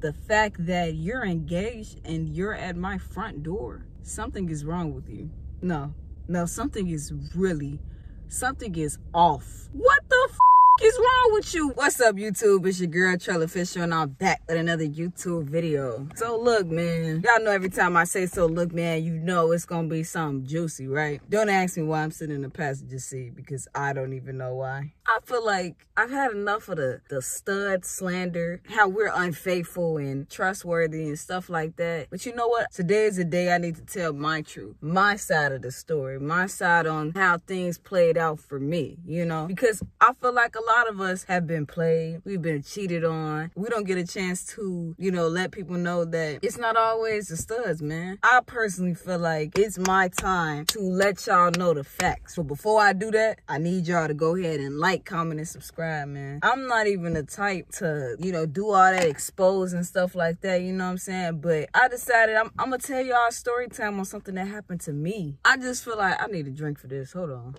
The fact that you're engaged and you're at my front door, something is wrong with you. No, no, something is really, something is off. What the f is wrong with you? What's up, YouTube? It's your girl, Trella Fisher, and I'm back with another YouTube video. So look, man, y'all know every time I say so, look, man, you know it's gonna be something juicy, right? Don't ask me why I'm sitting in the passenger seat because I don't even know why. I feel like I've had enough of the, the stud slander, how we're unfaithful and trustworthy and stuff like that. But you know what? Today is the day I need to tell my truth, my side of the story, my side on how things played out for me, you know? Because I feel like a lot of us have been played, we've been cheated on. We don't get a chance to, you know, let people know that it's not always the studs, man. I personally feel like it's my time to let y'all know the facts. So before I do that, I need y'all to go ahead and like, comment, and subscribe, man. I'm not even the type to, you know, do all that expose and stuff like that, you know what I'm saying? But I decided I'm, I'm gonna tell y'all story time on something that happened to me. I just feel like I need a drink for this. Hold on.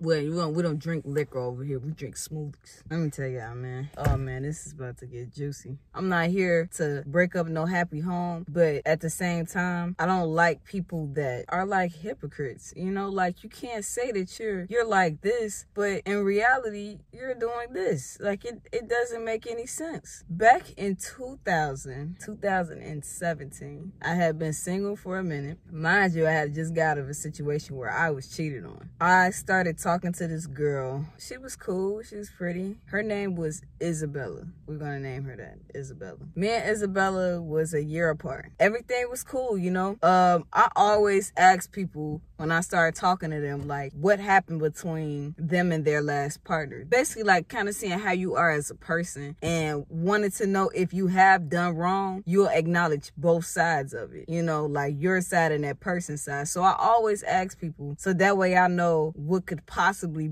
Well, we don't, we don't drink liquor over here. We drink smoothies. Let me tell y'all, man. Oh, man, this is about to get juicy. I'm not here to break up no happy home, but at the same time, I don't like people that are like hypocrites. You know, like you can't say that you're you're like this, but in reality, you're doing this. Like it, it doesn't make any sense. Back in 2000, 2017, I had been single for a minute. Mind you, I had just got out of a situation where I was cheated on. I started talking talking to this girl. She was cool. She was pretty. Her name was Isabella. We're going to name her that, Isabella. Me and Isabella was a year apart. Everything was cool, you know? Um, I always ask people when I started talking to them, like, what happened between them and their last partner. Basically, like, kind of seeing how you are as a person and wanted to know if you have done wrong, you'll acknowledge both sides of it, you know, like your side and that person's side. So I always ask people so that way I know what could possibly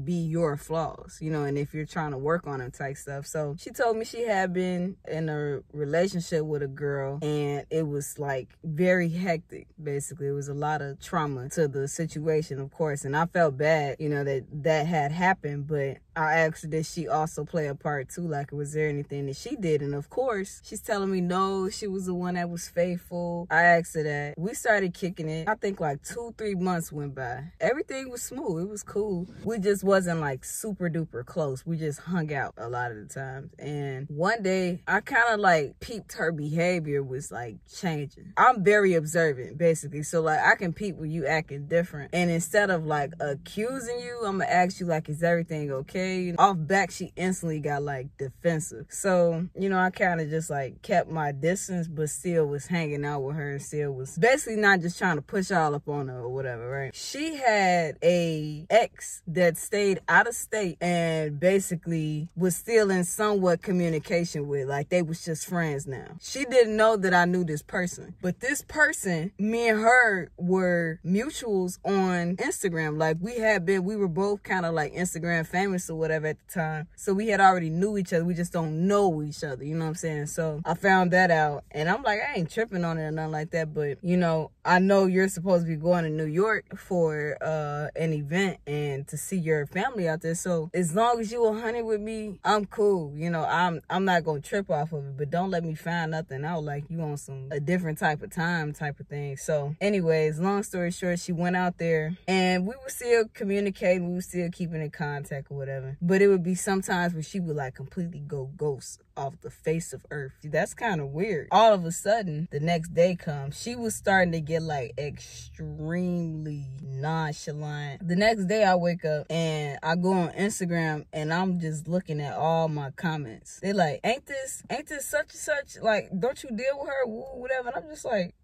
be your flaws, you know, and if you're trying to work on them type stuff. So she told me she had been in a relationship with a girl and it was like very hectic, basically. It was a lot of trauma to the situation, of course. And I felt bad, you know, that that had happened, but I asked her, did she also play a part too? Like, was there anything that she did? And of course, she's telling me no, she was the one that was faithful. I asked her that. We started kicking it. I think like two, three months went by. Everything was smooth. It was cool. We just wasn't like super duper close. We just hung out a lot of the times. And one day, I kind of like peeped her behavior was like changing. I'm very observant, basically. So like, I can peep when you acting different. And instead of like accusing you, I'm gonna ask you like, is everything okay? Off back, she instantly got like defensive. So, you know, I kind of just like kept my distance, but still was hanging out with her and still was basically not just trying to push all up on her or whatever, right? She had a ex that stayed out of state and basically was still in somewhat communication with. Like they was just friends now. She didn't know that I knew this person, but this person, me and her were mutuals on Instagram. Like we had been, we were both kind of like Instagram famous or whatever at the time. So we had already knew each other. We just don't know each other. You know what I'm saying? So I found that out and I'm like, I ain't tripping on it or nothing like that. But you know, I know you're supposed to be going to New York for uh, an event and to see your family out there. So as long as you will honey with me, I'm cool. You know, I'm I'm not gonna trip off of it, but don't let me find nothing out like you on some a different type of time type of thing. So anyways, long story short, she went out there and we were still communicating, we were still keeping in contact or whatever. But it would be sometimes where she would like completely go ghost off the face of earth. That's kind of weird. All of a sudden, the next day comes, she was starting to get like extremely nonchalant. The next day I wake up and I go on Instagram and I'm just looking at all my comments. They're like, ain't this, ain't this such and such? Like, don't you deal with her? Whatever. And I'm just like,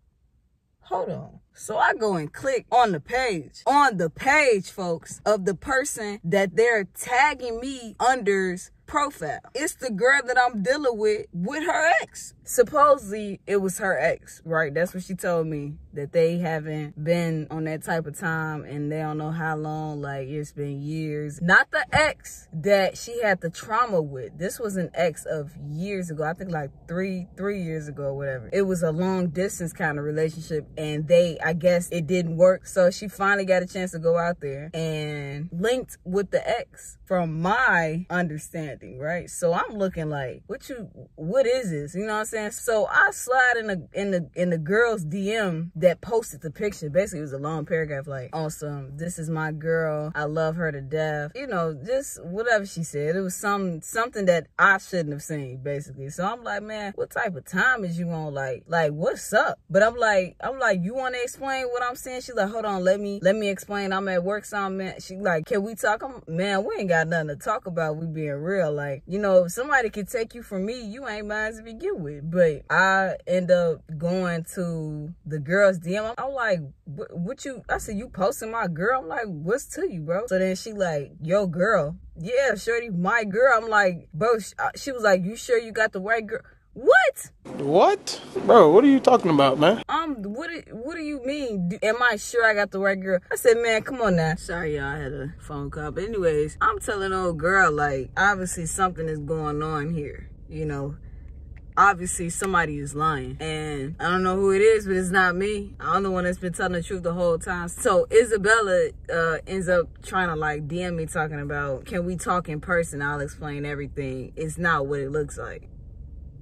hold on. So I go and click on the page, on the page, folks, of the person that they're tagging me under's profile. It's the girl that I'm dealing with with her ex. Supposedly it was her ex, right? That's what she told me that they haven't been on that type of time and they don't know how long, like it's been years. Not the ex that she had the trauma with. This was an ex of years ago. I think like three, three years ago whatever. It was a long distance kind of relationship and they, I guess it didn't work. So she finally got a chance to go out there and linked with the ex from my understanding, right? So I'm looking like, what you, what is this? You know what I'm saying? So I slide in the in the in the girl's DM that posted the picture. Basically, it was a long paragraph like, awesome, this is my girl. I love her to death. You know, just whatever she said. It was some something that I shouldn't have seen, basically. So I'm like, man, what type of time is you on? Like, like what's up? But I'm like, I'm like, you want to explain what I'm saying? She's like, hold on, let me let me explain. I'm at work, so I'm at, she like, can we talk? I'm, man, we ain't got nothing to talk about. We being real. Like, you know, somebody could take you from me, you ain't mine to begin with. But I end up going to the girl's DM. I'm like, what, what you, I said, you posting my girl? I'm like, what's to you, bro? So then she like, yo, girl. Yeah, shorty, my girl. I'm like, bro, she, uh, she was like, you sure you got the right girl? What? What? Bro, what are you talking about, man? Um, what do, what do you mean? Do, am I sure I got the right girl? I said, man, come on now. Sorry, y'all, I had a phone call. But anyways, I'm telling old girl, like, obviously something is going on here. You know, obviously somebody is lying. And i don't know who it is but it's not me. I'm the one that's been telling the truth the whole time. So isabella uh, ends up trying to like dm me talking about can we talk in person? I'll explain everything. It's not what it looks like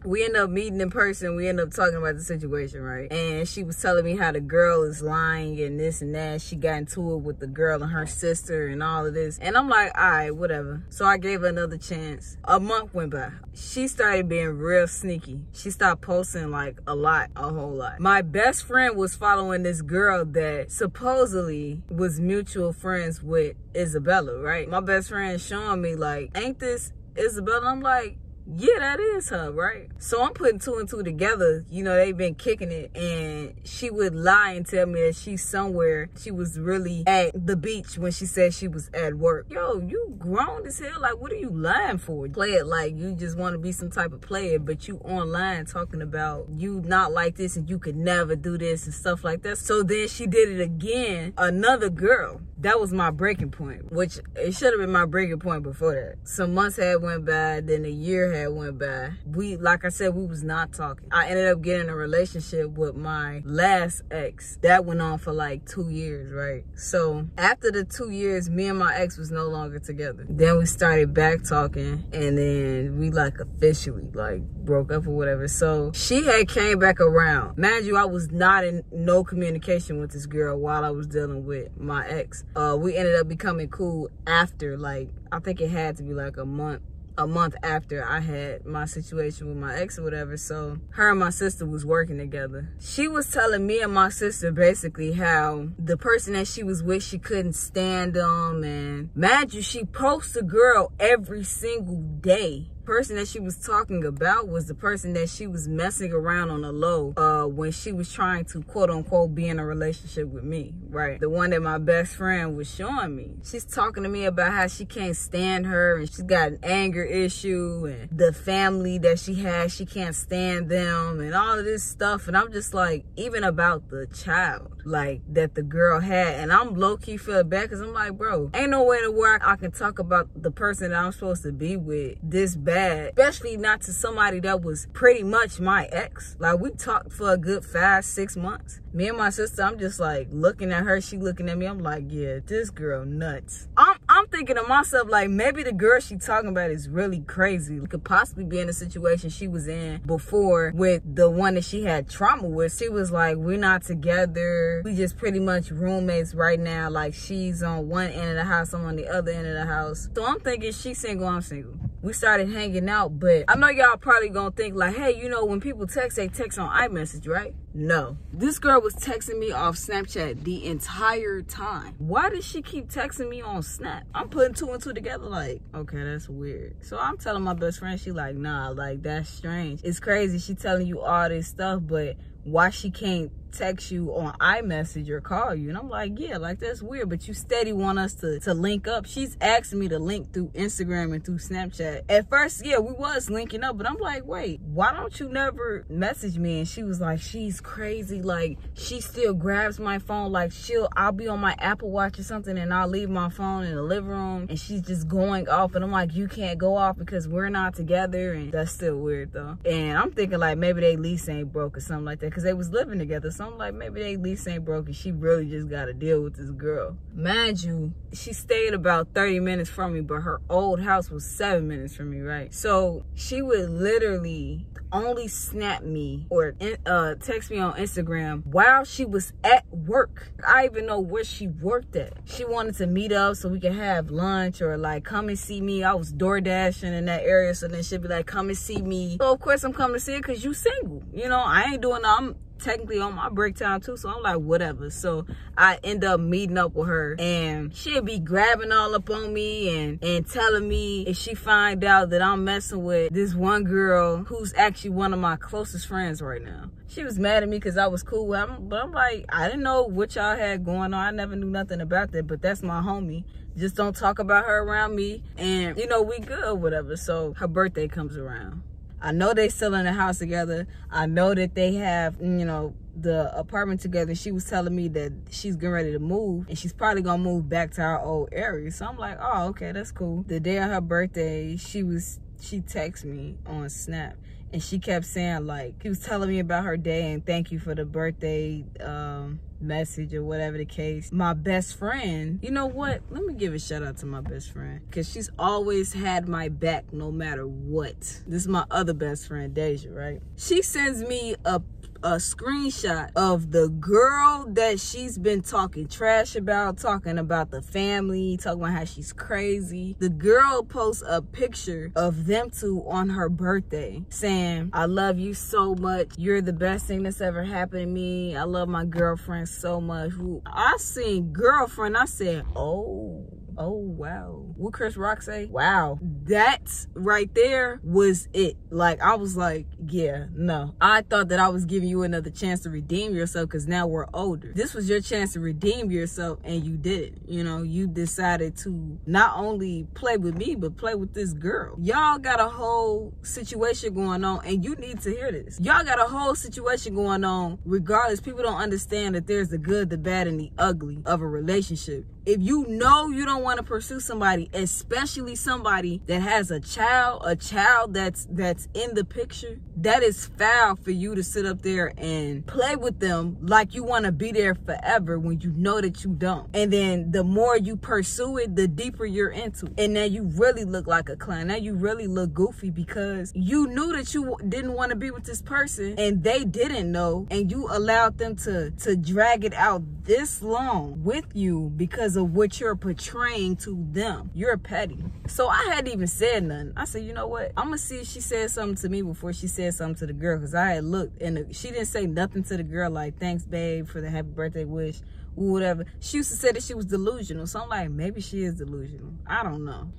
we end up meeting in person. We end up talking about the situation, right? And she was telling me how the girl is lying and this and that. She got into it with the girl and her sister and all of this. And I'm like, all right, whatever. So I gave her another chance. A month went by. She started being real sneaky. She stopped posting like a lot, a whole lot. My best friend was following this girl that supposedly was mutual friends with Isabella, right? My best friend showing me like, ain't this Isabella? I'm like, yeah, that is her, right? So I'm putting two and two together. You know, they've been kicking it, and she would lie and tell me that she's somewhere. She was really at the beach when she said she was at work. Yo, you grown as hell. Like, what are you lying for? Play it like you just want to be some type of player, but you online talking about you not like this and you could never do this and stuff like that. So then she did it again. Another girl. That was my breaking point, which it should have been my breaking point before that. Some months had went by, then a year had went by. We, like I said, we was not talking. I ended up getting a relationship with my last ex. That went on for like two years, right? So after the two years, me and my ex was no longer together. Then we started back talking and then we like officially like broke up or whatever. So she had came back around. Mind you, I was not in no communication with this girl while I was dealing with my ex. Uh, we ended up becoming cool after like, I think it had to be like a month a month after I had my situation with my ex or whatever. So her and my sister was working together. She was telling me and my sister basically how the person that she was with, she couldn't stand them. And mind you, she posts a girl every single day person that she was talking about was the person that she was messing around on the low uh, when she was trying to quote unquote be in a relationship with me, right? The one that my best friend was showing me. She's talking to me about how she can't stand her and she's got an anger issue and the family that she has, she can't stand them and all of this stuff. And I'm just like, even about the child, like that the girl had. And I'm low key feel bad because I'm like, bro, ain't no way to work. I can talk about the person that I'm supposed to be with this bad bad, especially not to somebody that was pretty much my ex. Like we talked for a good five, six months. Me and my sister, I'm just like looking at her, she looking at me. I'm like, yeah, this girl nuts. I'm, I'm thinking to myself, like maybe the girl she talking about is really crazy. Could possibly be in a situation she was in before with the one that she had trauma with. She was like, we're not together. We just pretty much roommates right now. Like she's on one end of the house, I'm on the other end of the house. So I'm thinking she's single, I'm single we started hanging out but i know y'all probably gonna think like hey you know when people text they text on imessage right? No. This girl was texting me off snapchat the entire time. Why does she keep texting me on snap? I'm putting two and two together like okay that's weird. So i'm telling my best friend she like nah like that's strange. It's crazy she telling you all this stuff but why she can't text you on iMessage or call you. And I'm like, yeah, like that's weird, but you steady want us to, to link up. She's asking me to link through Instagram and through Snapchat. At first, yeah, we was linking up, but I'm like, wait, why don't you never message me? And she was like, she's crazy. Like she still grabs my phone. Like she'll, I'll be on my Apple watch or something and I'll leave my phone in the living room and she's just going off. And I'm like, you can't go off because we're not together. And that's still weird though. And I'm thinking like maybe they lease ain't broke or something like that because they was living together. So I'm like, maybe they lease ain't broken. She really just got to deal with this girl. Mind you, she stayed about 30 minutes from me, but her old house was seven minutes from me, right? So she would literally only snap me or uh, text me on Instagram while she was at work. I even know where she worked at. She wanted to meet up so we could have lunch or like come and see me. I was door dashing in that area. So then she'd be like, come and see me. So of course I'm coming to see her because you single. You know, I ain't doing, I'm technically on my break time too. So I'm like, whatever. So I end up meeting up with her and she'll be grabbing all up on me and, and telling me if she find out that I'm messing with this one girl who's actually one of my closest friends right now. She was mad at me because I was cool with him. But I'm like, I didn't know what y'all had going on. I never knew nothing about that. But that's my homie. Just don't talk about her around me. And, you know, we good whatever. So her birthday comes around. I know they still in the house together. I know that they have, you know, the apartment together. She was telling me that she's getting ready to move and she's probably gonna move back to our old area. So I'm like, oh, okay, that's cool. The day of her birthday, she was she texted me on Snap and she kept saying like she was telling me about her day and thank you for the birthday um message or whatever the case. My best friend, you know what? Let me give a shout out to my best friend because she's always had my back no matter what. This is my other best friend, Deja, right? She sends me a a screenshot of the girl that she's been talking trash about, talking about the family, talking about how she's crazy. The girl posts a picture of them two on her birthday saying, I love you so much. You're the best thing that's ever happened to me. I love my girlfriend so much. I seen girlfriend, I said, oh oh wow. What chris rock say? Wow. That right there was it. Like i was like yeah no. I thought that i was giving you another chance to redeem yourself because now we're older. This was your chance to redeem yourself and you did it. You know you decided to not only play with me but play with this girl. Y'all got a whole situation going on and you need to hear this. Y'all got a whole situation going on regardless. People don't understand that there's the good the bad and the ugly of a relationship if you know you don't want to pursue somebody especially somebody that has a child a child that's that's in the picture that is foul for you to sit up there and play with them like you want to be there forever when you know that you don't and then the more you pursue it the deeper you're into it. and now you really look like a clown now you really look goofy because you knew that you didn't want to be with this person and they didn't know and you allowed them to to drag it out this long with you because of what you're portraying to them. You're petty. So I hadn't even said nothing. I said, you know what? I'm gonna see if she said something to me before she said something to the girl because I had looked and she didn't say nothing to the girl like, thanks, babe, for the happy birthday wish, or whatever. She used to say that she was delusional. So I'm like, maybe she is delusional. I don't know.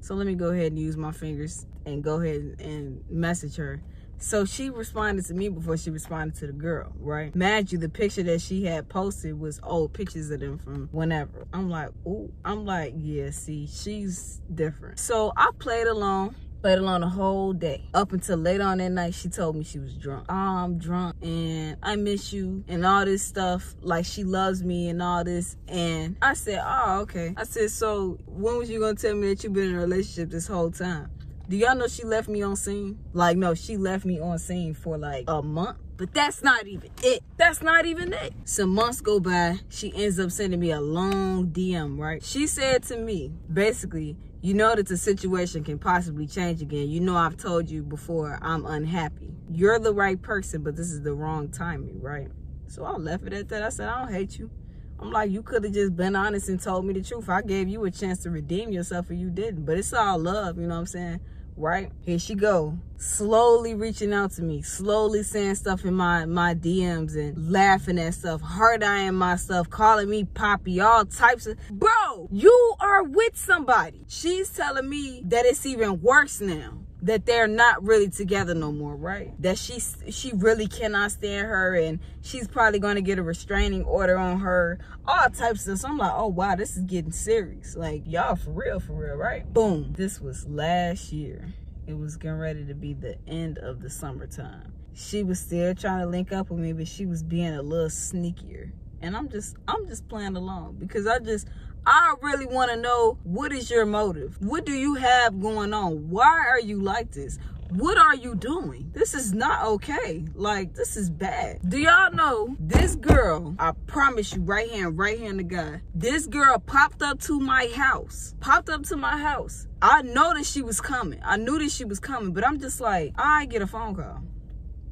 So let me go ahead and use my fingers and go ahead and message her so she responded to me before she responded to the girl, right? Imagine you, the picture that she had posted was old pictures of them from whenever. I'm like, oh, I'm like, yeah, see, she's different. So I played along played along the whole day. Up until late on that night she told me she was drunk. Oh, i'm drunk and i miss you and all this stuff. Like she loves me and all this. And i said oh okay. I said so when was you gonna tell me that you've been in a relationship this whole time do y'all know she left me on seen? Like, no, she left me on seen for like a month. But that's not even it. That's not even it. Some months go by. She ends up sending me a long DM, right? She said to me, basically, you know that the situation can possibly change again. You know I've told you before I'm unhappy. You're the right person, but this is the wrong timing, right? So I left it at that. I said, I don't hate you. I'm like, you could have just been honest and told me the truth. I gave you a chance to redeem yourself and you didn't. But it's all love, you know what I'm saying? Right? Here she go. Slowly reaching out to me slowly saying stuff in my my dms and laughing at stuff hard eyeing myself calling me poppy all types of bro you are with somebody. She's telling me that it's even worse now that they're not really together no more, right? That she she really cannot stand her and she's probably going to get a restraining order on her, all types of stuff. So I'm like, oh wow, this is getting serious. Like y'all for real, for real, right? Boom. This was last year. It was getting ready to be the end of the summertime. She was still trying to link up with me, but she was being a little sneakier. And I'm just I'm just playing along because I just I really want to know what is your motive? What do you have going on? Why are you like this? what are you doing? This is not okay. Like, this is bad. Do y'all know this girl, I promise you right hand right hand the guy, this girl popped up to my house, popped up to my house. I know that she was coming. I knew that she was coming, but I'm just like, I get a phone call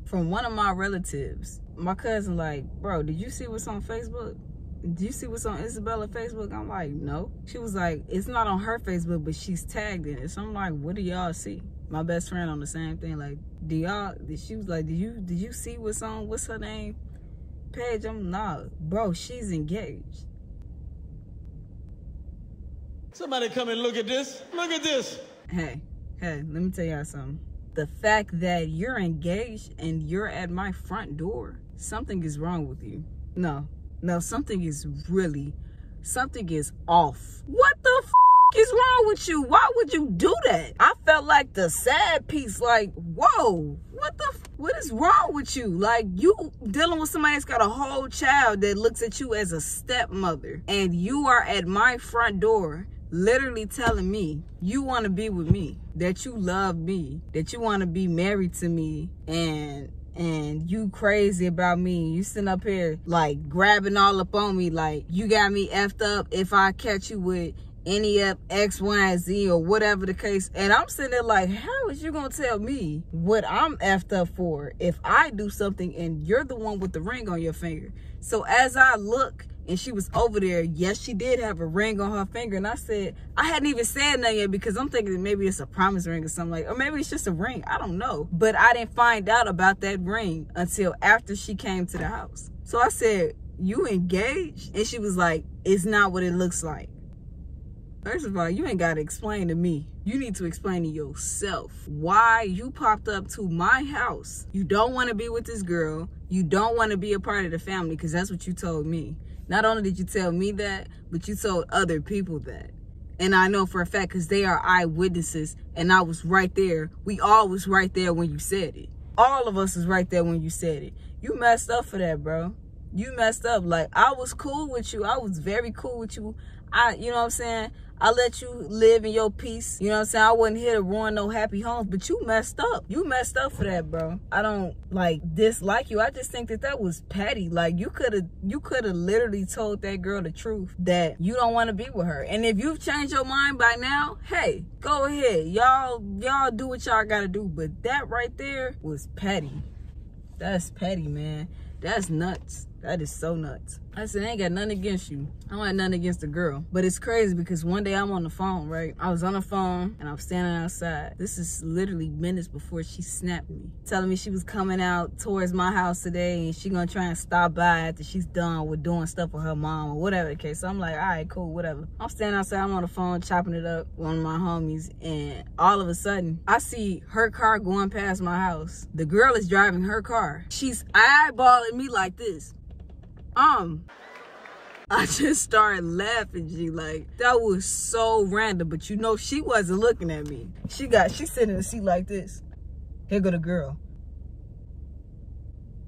from one of my relatives. My cousin like, bro, did you see what's on Facebook? Do you see what's on Isabella Facebook? I'm like, no. She was like, it's not on her Facebook, but she's tagged in it. So I'm like, what do y'all see? My best friend on the same thing. Like, do y'all? She was like, do you did you see what's on? What's her name? Page. I'm not, bro. She's engaged. Somebody come and look at this. Look at this. Hey, hey, let me tell y'all something. The fact that you're engaged and you're at my front door, something is wrong with you. No, no, something is really, something is off. What the is wrong with you? Why would you do that? I felt like the sad piece, like, whoa, what the, what is wrong with you? Like, you dealing with somebody that's got a whole child that looks at you as a stepmother, and you are at my front door literally telling me you want to be with me, that you love me, that you want to be married to me, and and you crazy about me. You sitting up here like grabbing all up on me like you got me effed up if I catch you with any of X, Y, and Z or whatever the case. And I'm sitting there like, how is you gonna tell me what I'm effed up for if I do something and you're the one with the ring on your finger? So as I look and she was over there. Yes, she did have a ring on her finger. And I said, I hadn't even said nothing yet because I'm thinking maybe it's a promise ring or something like, or maybe it's just a ring. I don't know. But I didn't find out about that ring until after she came to the house. So I said, you engaged? And she was like, it's not what it looks like. First of all, you ain't got to explain to me. You need to explain to yourself why you popped up to my house. You don't want to be with this girl. You don't want to be a part of the family because that's what you told me. Not only did you tell me that, but you told other people that. And I know for a fact because they are eyewitnesses and I was right there. We all was right there when you said it. All of us was right there when you said it. You messed up for that, bro. You messed up. Like, I was cool with you. I was very cool with you. I, you know what I'm saying? I let you live in your peace. You know what I'm saying? I wasn't here to ruin no happy homes, but you messed up. You messed up for that, bro. I don't like dislike you. I just think that that was petty. Like you could have, you could have literally told that girl the truth that you don't want to be with her. And if you've changed your mind by now, hey, go ahead. Y'all, y'all do what y'all gotta do. But that right there was petty. That's petty, man. That's nuts. That is so nuts. I said, I ain't got nothing against you. I don't have nothing against the girl. But it's crazy because one day I'm on the phone, right? I was on the phone and I'm standing outside. This is literally minutes before she snapped me. Telling me she was coming out towards my house today and she gonna try and stop by after she's done with doing stuff with her mom or whatever the case. So I'm like, all right, cool, whatever. I'm standing outside, I'm on the phone chopping it up with one of my homies and all of a sudden I see her car going past my house. The girl is driving her car. She's eyeballing me like this um I just started laughing, She Like, that was so random. But you know, she wasn't looking at me. She got, she sitting in the seat like this. Here go the girl.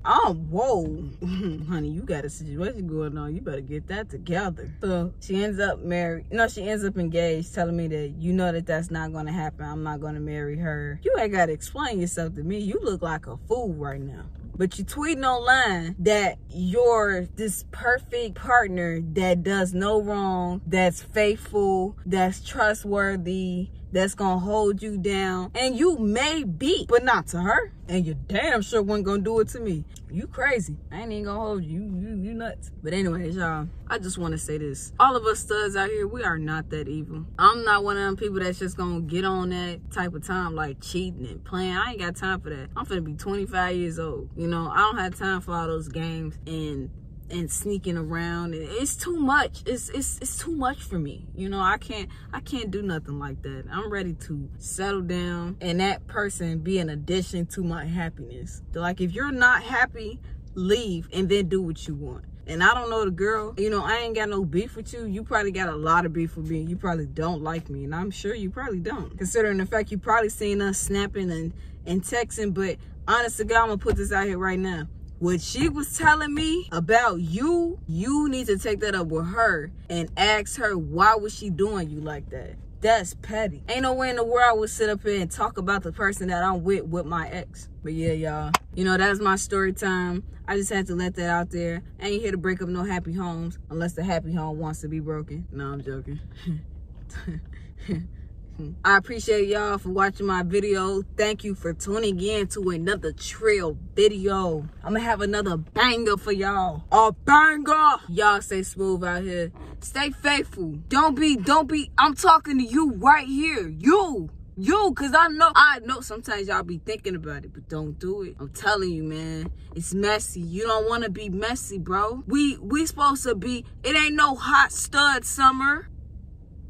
Oh, whoa. Honey, you got a situation going on. You better get that together. So she ends up married. No, she ends up engaged, telling me that you know that that's not going to happen. I'm not going to marry her. You ain't got to explain yourself to me. You look like a fool right now but you tweeting online that you're this perfect partner that does no wrong, that's faithful, that's trustworthy, that's gonna hold you down. And you may be, but not to her. And you damn sure wasn't gonna do it to me. You crazy. I ain't even gonna hold you. You, you nuts. But anyways, y'all, I just wanna say this. All of us studs out here, we are not that evil. I'm not one of them people that's just gonna get on that type of time, like cheating and playing. I ain't got time for that. I'm finna be 25 years old. You know, I don't have time for all those games and and sneaking around it's too much it's it's it's too much for me you know i can't i can't do nothing like that i'm ready to settle down and that person be an addition to my happiness like if you're not happy leave and then do what you want and I don't know the girl, you know, I ain't got no beef with you. You probably got a lot of beef with me. You probably don't like me. And I'm sure you probably don't. Considering the fact you probably seen us snapping and, and texting. But honest to God, I'm going to put this out here right now what she was telling me about you, you need to take that up with her and ask her why was she doing you like that. That's petty. Ain't no way in the world I would sit up here and talk about the person that I'm with with my ex. But yeah, y'all. You know, that's my story time. I just had to let that out there. I ain't here to break up no happy homes unless the happy home wants to be broken. No, I'm joking. I appreciate y'all for watching my video. Thank you for tuning in to another trail video. I'm gonna have another banger for y'all. A banger! Y'all stay smooth out here. Stay faithful. Don't be, don't be, I'm talking to you right here. You! You, cause I know, I know sometimes y'all be thinking about it, but don't do it. I'm telling you, man, it's messy. You don't want to be messy, bro. We, we supposed to be, it ain't no hot stud summer.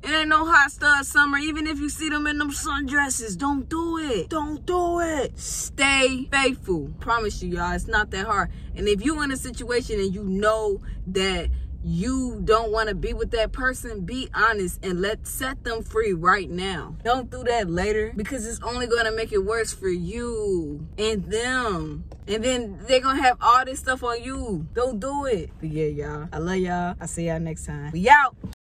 It ain't no hot stud summer. Even if you see them in them sundresses, don't do it. Don't do it. Stay faithful. Promise you, y'all, it's not that hard. And if you in a situation and you know that you don't want to be with that person, be honest and let set them free right now. Don't do that later because it's only going to make it worse for you and them. And then they're going to have all this stuff on you. Don't do it. But yeah, y'all. I love y'all. I'll see y'all next time. We out.